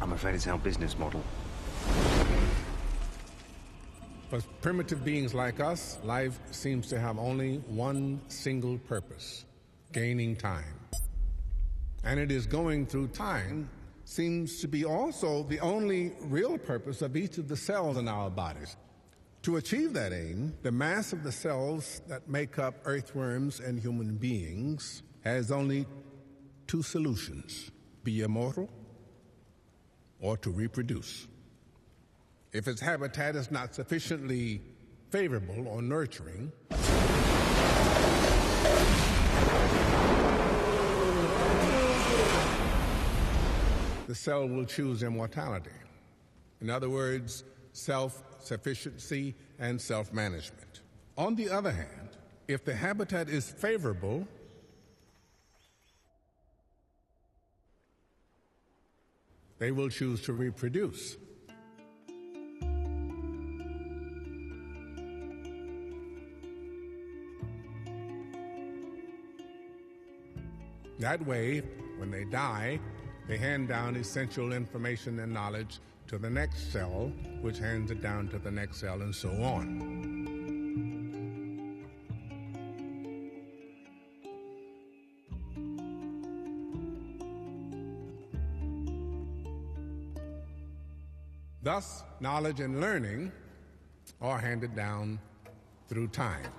I'm afraid it's our business model. For primitive beings like us, life seems to have only one single purpose gaining time. And it is going through time seems to be also the only real purpose of each of the cells in our bodies. To achieve that aim, the mass of the cells that make up earthworms and human beings has only two solutions be immortal or to reproduce. If its habitat is not sufficiently favorable or nurturing, the cell will choose immortality. In other words, self sufficiency and self management. On the other hand, if the habitat is favorable, they will choose to reproduce. That way, when they die, they hand down essential information and knowledge to the next cell, which hands it down to the next cell, and so on. Thus, knowledge and learning are handed down through time.